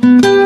Bye.